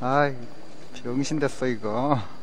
아이, 병신 됐어, 이거.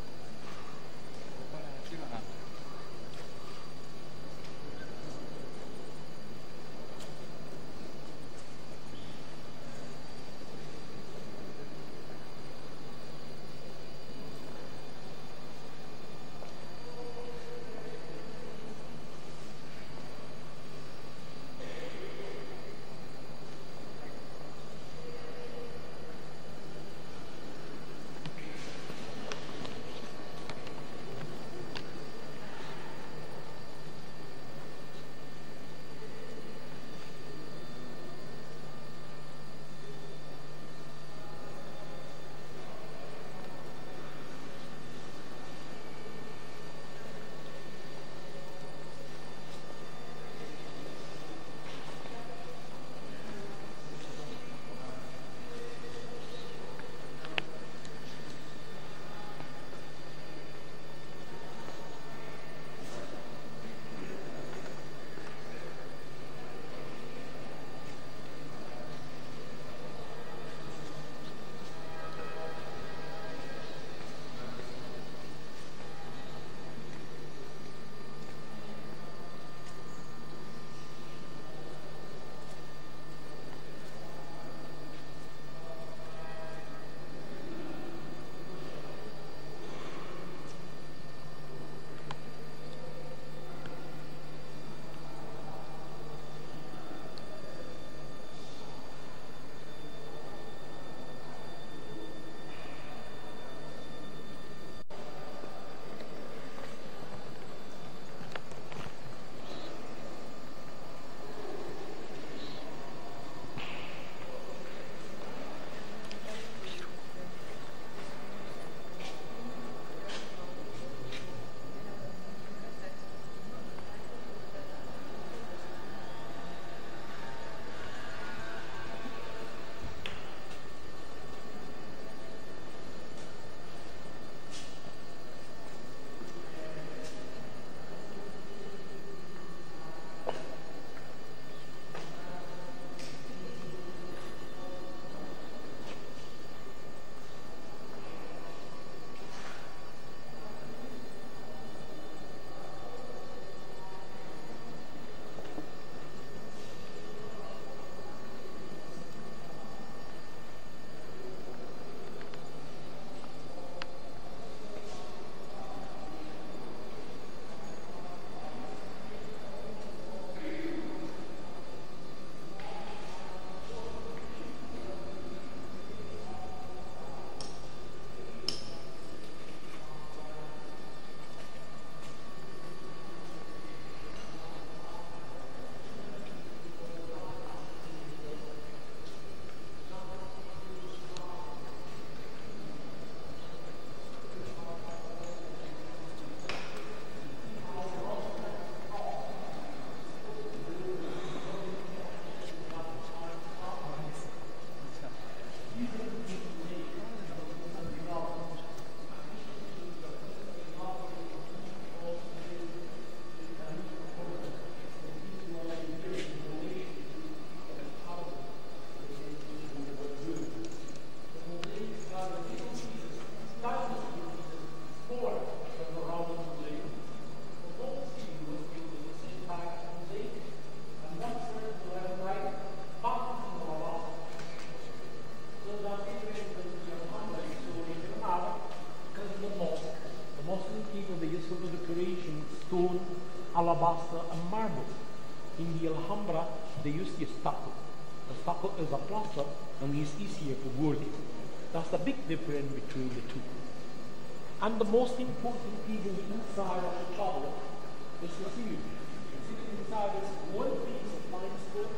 And marble. In the Alhambra, they use the stucco. The stucco is a plaster and is easier to work in. That's the big difference between the two. And the most important thing in the inside of the tablet is the ceiling. The ceiling inside is one piece of fine stone,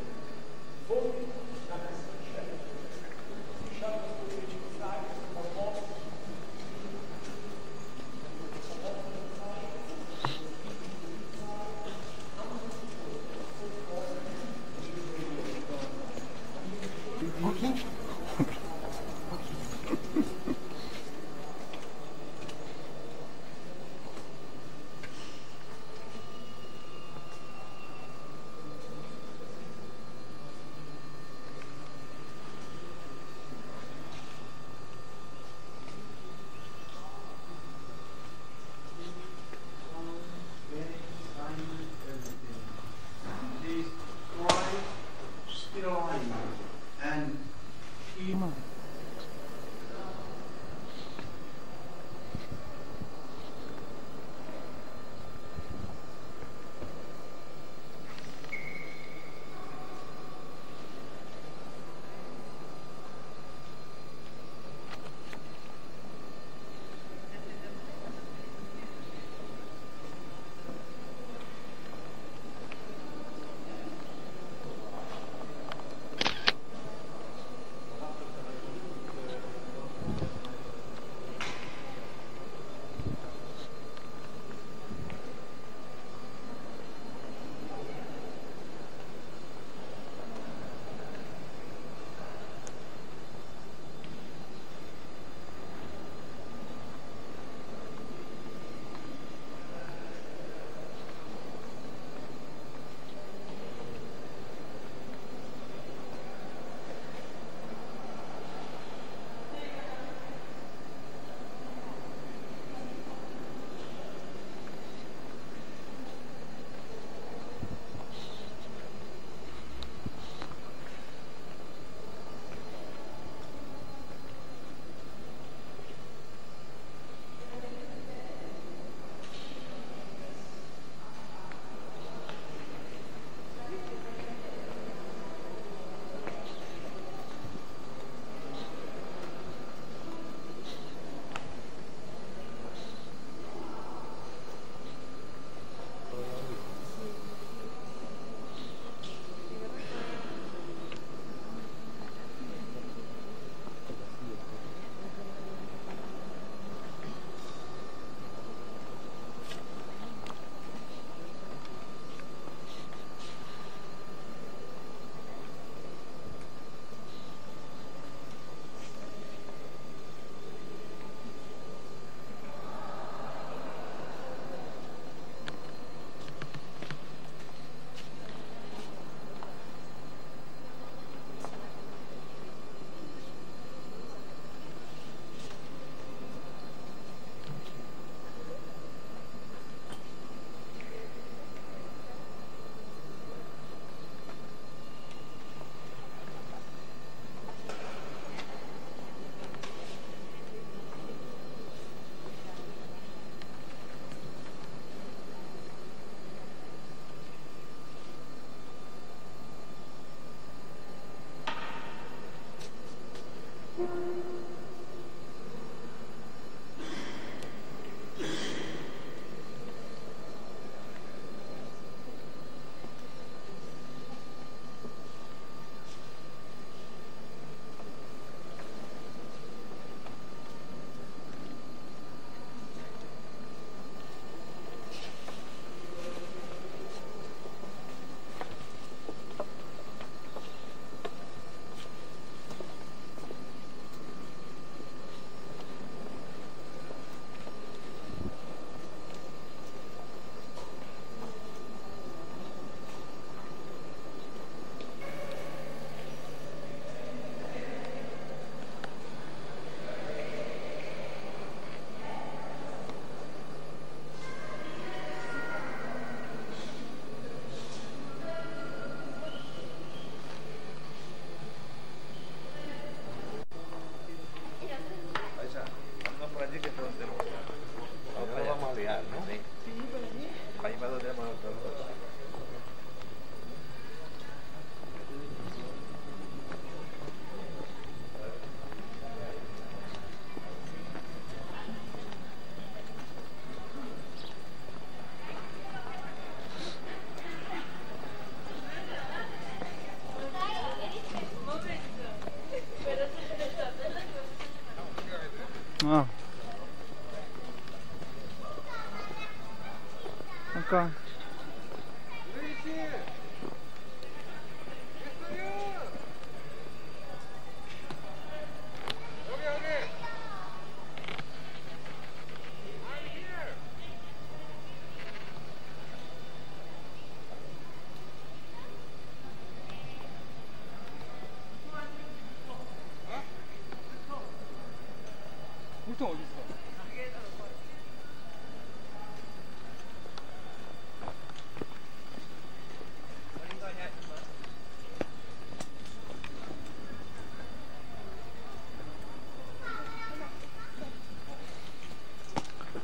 물통 어디 있어?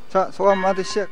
자, 소감 마디 시작.